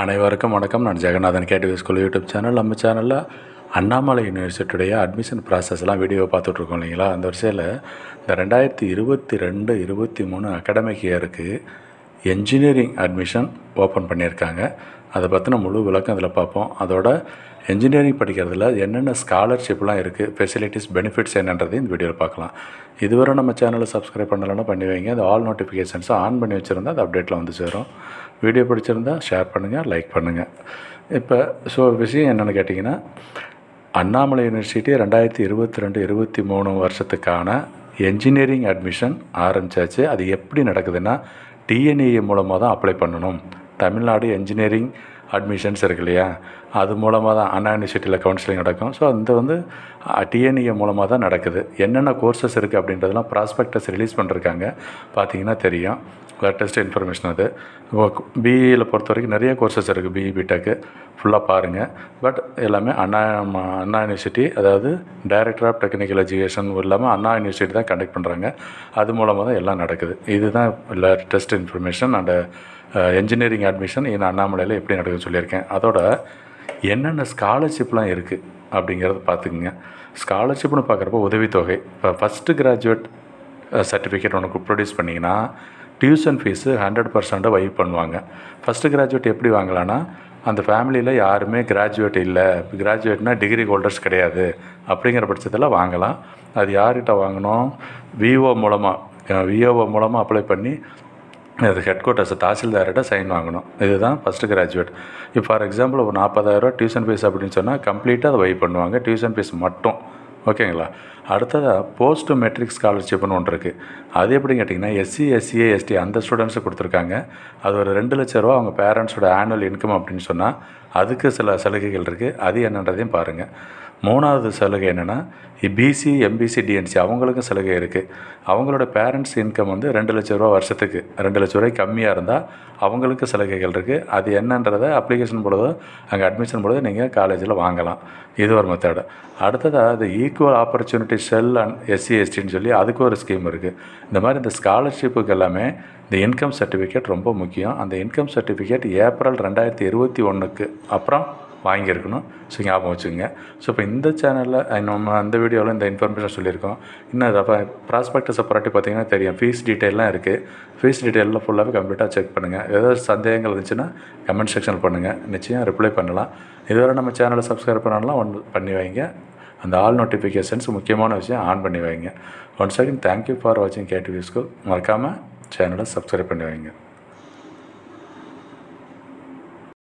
அனைவருக்கும் வணக்கம். நான் Jeganathan KTV school YouTube channel. நம்ம சேனலில் அண்ணாமலை யூனிவர்சிட்டியுடைய அட்மிஷன் ப்ராசஸ்லாம் வீடியோ பார்த்துட்ருக்கோம் இல்லைங்களா? அந்த வரிசையில் இந்த ரெண்டாயிரத்தி இருபத்தி ரெண்டு இருபத்தி மூணு அகாடமிக் இயருக்கு என்ஜினியரிங் அட்மிஷன் ஓப்பன் பண்ணியிருக்காங்க. அதை பற்றின முழு விளக்கம் அதில் பார்ப்போம். அதோட என்ஜினியரிங் படிக்கிறதுல என்னென்ன ஸ்காலர்ஷிப்லாம் இருக்குது ஃபெசிலிட்டிஸ் பெனிஃபிட்ஸ் என்னன்றதையும் இந்த வீடியோவில் பார்க்கலாம். இதுவரை நம்ம சேனலை சப்ஸ்கிரைப் பண்ணலன்னா பண்ணி வைங்க. அது ஆல் நோட்டிஃபிகேஷன்ஸை ஆன் பண்ணி வச்சுருந்தா அது அப்டேட்டில் வந்து சேரும். வீடியோ பிடிச்சிருந்தா ஷேர் பண்ணுங்கள் லைக் பண்ணுங்கள் இப்போ ஸோ விஷயம் என்னென்னு கேட்டிங்கன்னா அண்ணாமலை யூனிவர்சிட்டி ரெண்டாயிரத்தி இருபத்தி ரெண்டு இருபத்தி மூணு வருஷத்துக்கான என்ஜினியரிங் அட்மிஷன் ஆரம்பிச்சாச்சு. அது எப்படி நடக்குதுன்னா டிஎன்ஏ மூலமாக தான் அப்ளை பண்ணணும். தமிழ்நாடு என்ஜினியரிங் அட்மிஷன்ஸ் இருக்கு இல்லையா? அது மூலமாக தான் அண்ணா யூனிவர்சிட்டியில் கவுன்சிலிங் நடக்கும். ஸோ அந்த வந்து டிஎன்இஏ மூலமாக தான் நடக்குது. என்னென்ன கோர்சஸ் இருக்குது அப்படின்றதெல்லாம் ப்ராஸ்பெக்டஸ் ரிலீஸ் பண்ணிருக்காங்க. பார்த்தீங்கன்னா தெரியும். லேட்டஸ்ட் இன்ஃபர்மேஷன் அது. பிஇயில் பொறுத்த வரைக்கும் நிறைய கோர்சஸ் இருக்குது பிஇ பிடெக்கு ஃபுல்லாக பாருங்கள் பட் எல்லாமே அண்ணா அண்ணா யூனிவர்சிட்டி அதாவது டைரக்டர் ஆஃப் டெக்னிக்கல் எஜுகேஷன் இல்லாமல் அண்ணா யூனிவர்சிட்டி தான் கண்டக்ட் பண்ணுறாங்க அது மூலமாக தான் எல்லாம் நடக்குது. இதுதான் latest information and engineering admission இந்த அண்ணாமலையில் எப்படி நடக்குதுன்னு சொல்லியிருக்கேன். அதோட என்னென்ன ஸ்காலர்ஷிப்லாம் இருக்குது அப்படிங்கிறத பார்த்துக்குங்க. ஸ்காலர்ஷிப்னு பார்க்குறப்ப உதவித்தொகை. இப்போ ஃபஸ்ட்டு கிராஜுவேட் சர்டிஃபிகேட் உனக்கு ப்ரொடியூஸ் பண்ணிங்கன்னா டியூஷன் ஃபீஸு ஹண்ட்ரட் பர்சண்ட்டாக வைப் பண்ணுவாங்க. ஃபஸ்ட்டு கிராஜுவேட் எப்படி வாங்கலான்னா அந்த ஃபேமிலியில் யாருமே கிராஜுவேட் இல்லை. கிராஜுவேட்னா டிகிரி ஹோல்டர்ஸ் கிடையாது. அப்படிங்கிற பட்சத்தில் வாங்கலாம். அது யார்கிட்ட வாங்கணும்? விஓ மூலமாக விஓஓ மூலமாக அப்ளை பண்ணி அது ஹெட் குவார்ட்டர்ஸ் தாசில்தார்கிட்ட சைன் வாங்கணும். இதுதான் ஃபஸ்ட்டு கிராஜுவேட் இப்போ ஃபார் எக்ஸாம்பிள் ஒரு நாற்பதாயிரரூவா டியூஷன் ஃபீஸ் அப்படின்னு சொன்னால் கம்ப்ளீட்டாக அதை வைப் பண்ணுவாங்க. டியூஷன் ஃபீஸ் மட்டும். ஓகேங்களா அடுத்ததாக போஸ்ட் மெட்ரிக் ஸ்காலர்ஷிப்னு ஒன்று இருக்குது அது எப்படின்னு கேட்டிங்கன்னா எஸ்சி எஸ்சிஏ எஸ்டி அந்த ஸ்டூடெண்ட்ஸுக்கு கொடுத்துருக்காங்க. அது ஒரு ரெண்டு லட்ச ரூபா அவங்க பேரண்ட்ஸோட ஆனுவல் இன்கம் அப்படின்னு சொன்னால் அதுக்கு சில சலுகைகள் இருக்குது அது என்னன்றதையும் பாருங்கள் மூணாவது சலுகை என்னென்னா பிசி எம்பிசி டிஎன்சி அவங்களுக்கும் சலுகை இருக்குது அவங்களோட பேரண்ட்ஸ் இன்கம் வந்து ரெண்டு லட்ச ரூபா வருஷத்துக்கு ரெண்டு லட்ச ரூபாய் கம்மியாக இருந்தால் அவங்களுக்கு சலுகைகள் இருக்குது அது என்னன்றதை அப்ளிகேஷன் பொழுதோ அங்கே அட்மிஷன் பொழுது நீங்கள் காலேஜில் வாங்கலாம். இது ஒரு மெத்தடு அடுத்ததாக அது equal opportunity cell and SC எஸ்டின்னு சொல்லி அதுக்கு ஒரு ஸ்கீம் இருக்குது இந்த மாதிரி இந்த ஸ்காலர்ஷிப்புக்கு எல்லாமே இந்த இன்கம் சர்டிஃபிகேட் ரொம்ப முக்கியம். அந்த இன்கம் சர்டிஃபிகேட் ஏப்ரல் ரெண்டாயிரத்தி இருபத்தி ஒன்றுக்கு அப்புறம் வாங்கியிருக்கணும். ஸோ ஞாபகம் வச்சுக்கோங்க. ஸோ இப்போ இந்த சேனலில் நம்ம அந்த வீடியோவில் இந்த இன்ஃபர்மேஷன் சொல்லியிருக்கோம். இன்னும் அப்போ ப்ராஸ்பெக்டஸை புரட்டி பார்த்தீங்கன்னா தெரியும். ஃபீஸ் டீட்டெயிலாம் இருக்குது ஃபீஸ் டீட்டெயிலில் ஃபுல்லாகவே கம்ப்ளீட்டாக செக் பண்ணுங்கள் ஏதாவது சந்தேகங்கள் இருந்துச்சுன்னா கமெண்ட் செக்ஷனில் பண்ணுங்கள் நிச்சயம் ரிப்ளை பண்ணலாம். இதுவரை நம்ம சேனலை சப்ஸ்கிரைப் பண்ணலாம் ஒன் பண்ணி வைங்க. அந்த ஆல் நோட்டிஃபிகேஷன்ஸ் முக்கியமான விஷயம் ஆன் பண்ணி வைங்க. One second thank you for வாட்சிங் கேடிவி ஸ்கூல் மறக்காமல் சேனலை சப்ஸ்கிரைப் பண்ணி வைங்க.